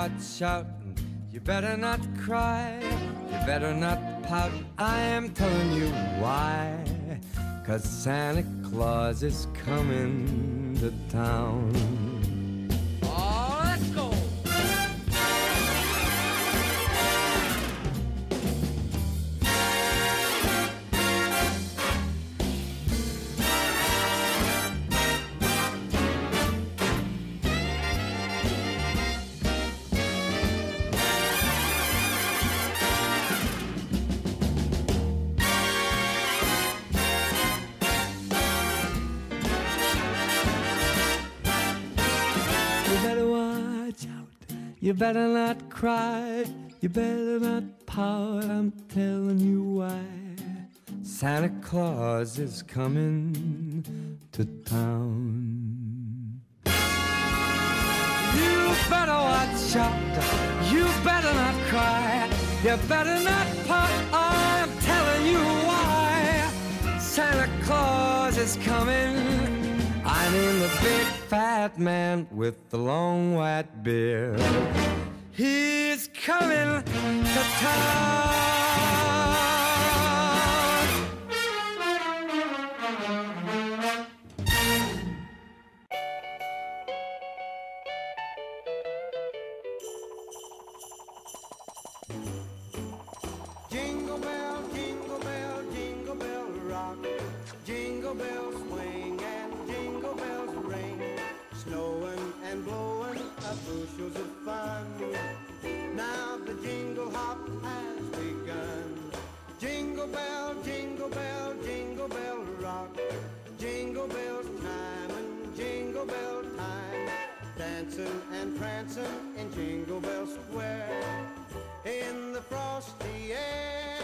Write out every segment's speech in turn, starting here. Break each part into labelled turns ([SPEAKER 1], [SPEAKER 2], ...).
[SPEAKER 1] watch out. You better not cry. You better not pout. I am telling you why. Cause Santa Claus is coming to town. You better not cry. You better not pout. I'm telling you why. Santa Claus is coming to town. You better watch out. You better not cry. You better not pout. I'm telling you why. Santa Claus is coming. I mean the big fat man with the long white beard. He's coming to town.
[SPEAKER 2] Jingle bell, jingle bell, jingle bell rock. Jingle bells fun. Now the jingle hop has begun. Jingle bell, jingle bell, jingle bell rock. Jingle bells time and jingle bell time. Dancing and prancing in Jingle Bell Square in the frosty air.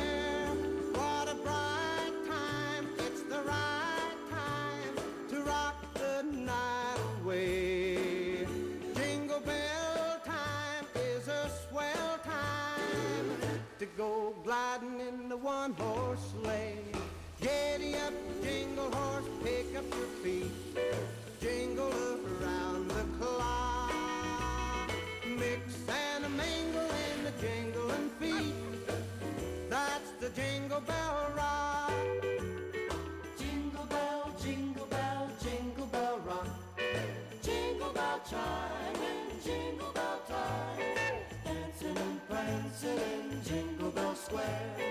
[SPEAKER 2] Gliding in the one horse sleigh. Giddy up, jingle horse, pick up your feet. Jingle around the clock. Mix and a mingle in the jingling feet. That's the jingle bell rock. Jingle bell, jingle bell, jingle bell rock. Jingle bell chime and jingle bell time. Dancing and prancing in Jingle Square.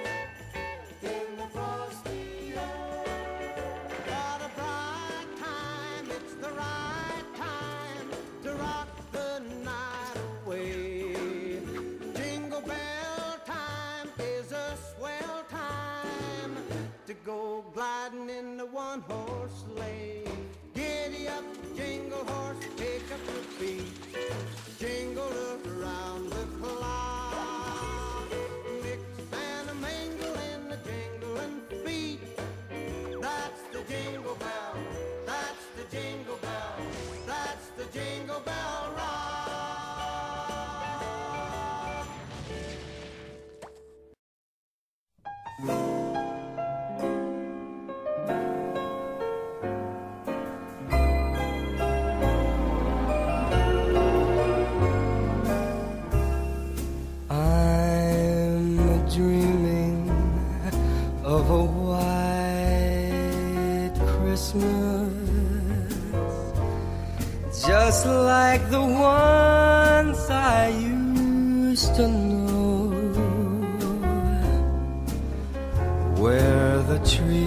[SPEAKER 1] Just like the ones I used to know,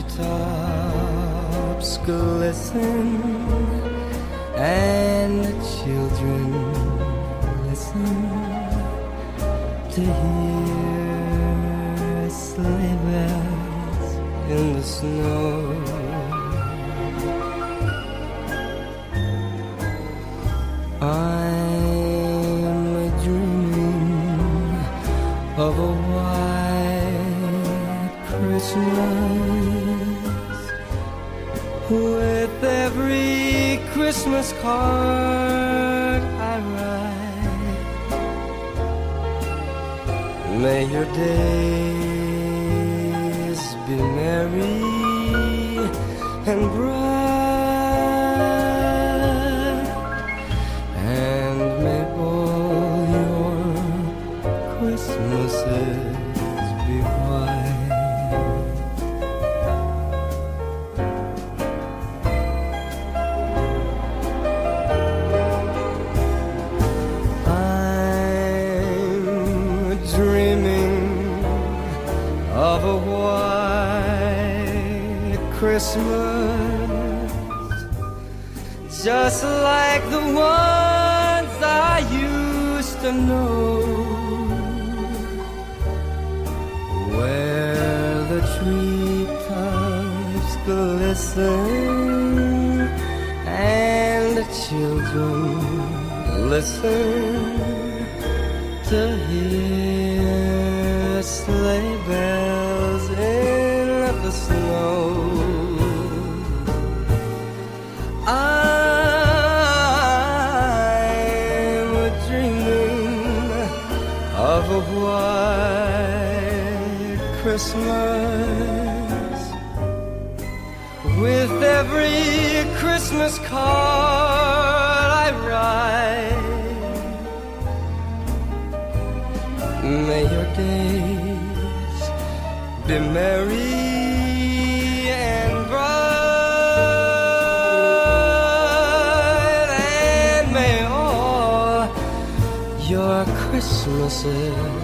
[SPEAKER 1] treetops glisten and the children listen to hear sleigh bells in the snow. I'm dreaming of a Christmas card I write. May your days be merry and bright, Christmas just like the ones I used to know, where the treetops glisten and the children listen to hear sleigh bells in the snow. Christmas with every Christmas card I write. May your days be merry and bright, and may all your Christmases,